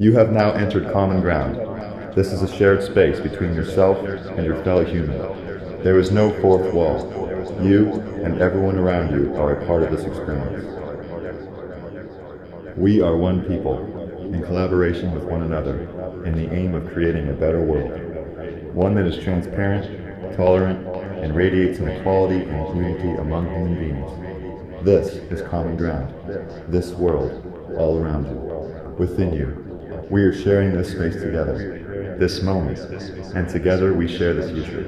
You have now entered common ground. This is a shared space between yourself and your fellow human. There is no fourth wall. You and everyone around you are a part of this experience. We are one people, in collaboration with one another, in the aim of creating a better world. One that is transparent, tolerant, and radiates an equality and unity among human beings. This is common ground. This world, all around you, within you. We are sharing this space together, this moment, and together we share the future.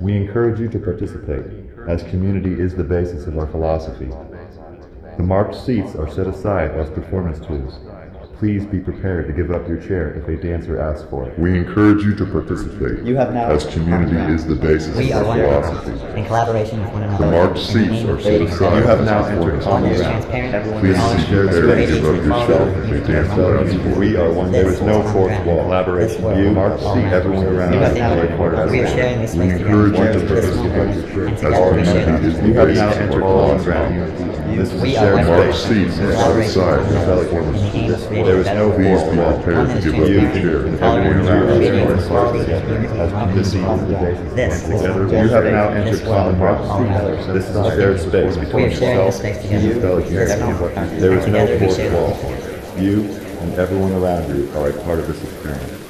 We encourage you to participate, as community is the basis of our philosophy. The marked seats are set aside as performance tools. Please be prepared to give up your chair if a dancer asks for it. We encourage you to participate, You have now as community is the basis We are of one philosophy. people, in collaboration with one another. The marked seats are of set creating aside You have now entered performance common One that is ground. transparent, Please tolerant, be prepared to give up your equality if a dancer asks human for We are one. There is no fourth wall. Collaboration. You, marked seat, everyone around You have now, part of we are this. sharing this We encourage you to participate, as together we share is the You have now of entered our common philosophy. ground. This is a We are shared one Marked space. seats are set collaboration aside with one as another performance in the aim of tools. creating There is no. Please be wall. prepared to give up your. Everyone tolerant, around us radiates is a part of equality this. and unity As this is the beings. basis. This is together you have now entered world, common ground. all around us. This is a shared space We between are sharing this yourself space and together. your fellow There is no together we fourth share wall. You and everyone around you are a part of this experience.